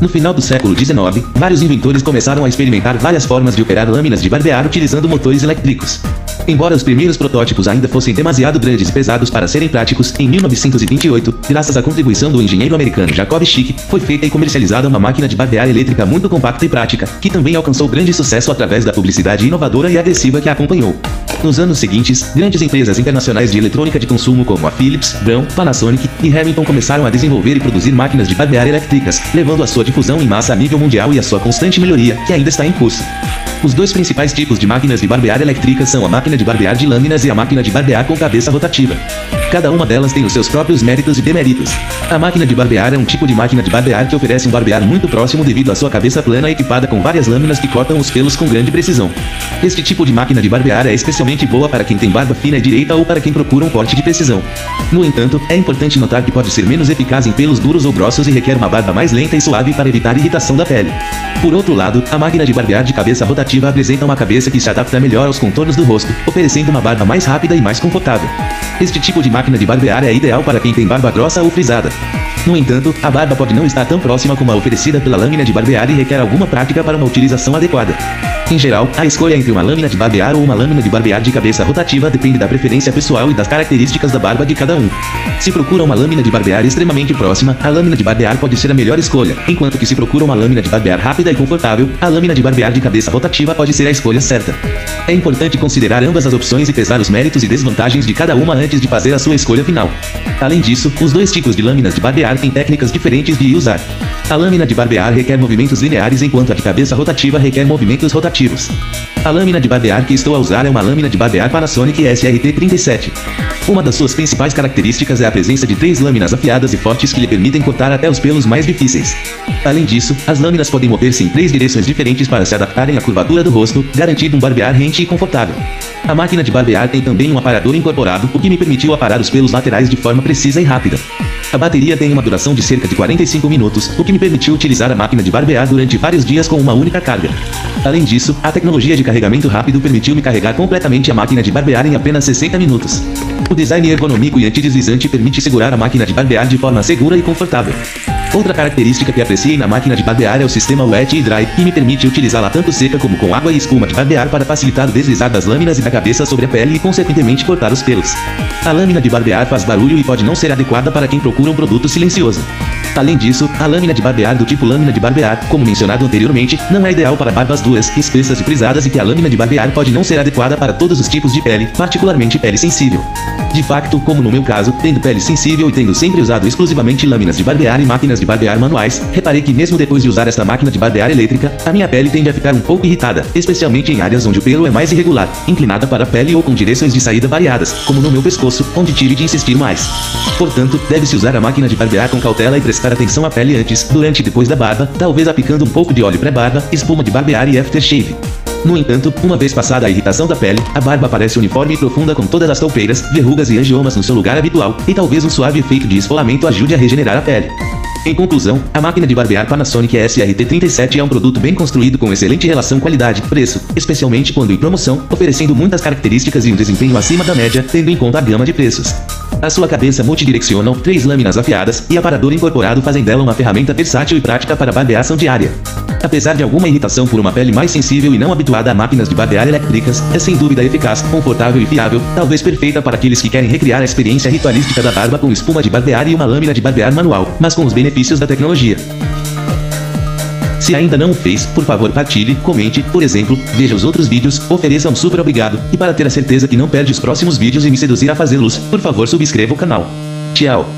No final do século XIX, vários inventores começaram a experimentar várias formas de operar lâminas de barbear utilizando motores elétricos. Embora os primeiros protótipos ainda fossem demasiado grandes e pesados para serem práticos, em 1928, graças à contribuição do engenheiro americano Jacob Schick, foi feita e comercializada uma máquina de barbear elétrica muito compacta e prática, que também alcançou grande sucesso através da publicidade inovadora e agressiva que a acompanhou. Nos anos seguintes, grandes empresas internacionais de eletrônica de consumo como a Philips, Brown, Panasonic e Hamilton começaram a desenvolver e produzir máquinas de barbear elétricas, levando a sua difusão em massa a nível mundial e a sua constante melhoria, que ainda está em curso. Os dois principais tipos de máquinas de barbear elétricas são a máquina de barbear de lâminas e a máquina de barbear com cabeça rotativa. Cada uma delas tem os seus próprios méritos e deméritos. A máquina de barbear é um tipo de máquina de barbear que oferece um barbear muito próximo devido à sua cabeça plana equipada com várias lâminas que cortam os pelos com grande precisão. Este tipo de máquina de barbear é especialmente boa para quem tem barba fina e direita ou para quem procura um corte de precisão. No entanto, é importante notar que pode ser menos eficaz em pelos duros ou grossos e requer uma barba mais lenta e suave para evitar irritação da pele. Por outro lado, a máquina de barbear de cabeça rotativa apresenta uma cabeça que se adapta melhor aos contornos do rosto, oferecendo uma barba mais rápida e mais confortável. Este tipo de máquina de barbear é ideal para quem tem barba grossa ou frisada. No entanto, a barba pode não estar tão próxima como a oferecida pela lâmina de barbear e requer alguma prática para uma utilização adequada. Em geral, a escolha entre uma lâmina de barbear ou uma lâmina de barbear de cabeça rotativa depende da preferência pessoal e das características da barba de cada um. Se procura uma lâmina de barbear extremamente próxima, a lâmina de barbear pode ser a melhor escolha, enquanto que se procura uma lâmina de barbear rápida e confortável, a lâmina de barbear de cabeça rotativa pode ser a escolha certa. É importante considerar ambas as opções e pesar os méritos e desvantagens de cada uma antes de fazer a sua escolha final. Além disso, os dois tipos de lâminas de barbear têm técnicas diferentes de usar. A lâmina de barbear requer movimentos lineares enquanto a de cabeça rotativa requer movimentos rotativos. A lâmina de barbear que estou a usar é uma lâmina de barbear Panasonic SRT37. Uma das suas principais características é a presença de três lâminas afiadas e fortes que lhe permitem cortar até os pelos mais difíceis. Além disso, as lâminas podem mover-se em três direções diferentes para se adaptarem à curvatura do rosto, garantindo um barbear rente e confortável. A máquina de barbear tem também um aparador incorporado, o que me permitiu aparar os pelos laterais de forma precisa e rápida. A bateria tem uma duração de cerca de 45 minutos, o que me permitiu utilizar a máquina de barbear durante vários dias com uma única carga. Além disso, a tecnologia de carregamento rápido permitiu-me carregar completamente a máquina de barbear em apenas 60 minutos. O design ergonômico e antideslizante permite segurar a máquina de barbear de forma segura e confortável. Outra característica que apreciei na máquina de barbear é o sistema Wet e Dry, que me permite utilizá-la tanto seca como com água e espuma de barbear para facilitar o deslizar das lâminas e da cabeça sobre a pele e consequentemente cortar os pelos. A lâmina de barbear faz barulho e pode não ser adequada para quem procura um produto silencioso. Além disso, a lâmina de barbear do tipo lâmina de barbear, como mencionado anteriormente, não é ideal para barbas duras, espessas e frisadas e que a lâmina de barbear pode não ser adequada para todos os tipos de pele, particularmente pele sensível. De facto, como no meu caso, tendo pele sensível e tendo sempre usado exclusivamente lâminas de barbear e máquinas de barbear manuais, reparei que mesmo depois de usar esta máquina de barbear elétrica, a minha pele tende a ficar um pouco irritada, especialmente em áreas onde o pelo é mais irregular, inclinada para a pele ou com direções de saída variadas, como no meu pescoço, onde tive de insistir mais. Portanto, deve-se usar a máquina de barbear com cautela e prestar atenção à pele antes, durante e depois da barba, talvez aplicando um pouco de óleo pré-barba, espuma de barbear e aftershave. No entanto, uma vez passada a irritação da pele, a barba parece uniforme e profunda com todas as toupeiras, verrugas e angiomas no seu lugar habitual, e talvez um suave efeito de esfolamento ajude a regenerar a pele. Em conclusão, a máquina de barbear Panasonic SRT37 é um produto bem construído com excelente relação qualidade-preço, especialmente quando em promoção, oferecendo muitas características e um desempenho acima da média, tendo em conta a gama de preços. A sua cabeça multidireccional, três lâminas afiadas e aparador incorporado fazem dela uma ferramenta versátil e prática para barbeação diária. Apesar de alguma irritação por uma pele mais sensível e não habituada a máquinas de barbear elétricas, é sem dúvida eficaz, confortável e fiável, talvez perfeita para aqueles que querem recriar a experiência ritualística da barba com espuma de barbear e uma lâmina de barbear manual, mas com os benefícios da tecnologia. Se ainda não o fez, por favor partilhe, comente, por exemplo, veja os outros vídeos, ofereça um super obrigado, e para ter a certeza que não perde os próximos vídeos e me seduzir a fazê-los, por favor subscreva o canal. Tchau.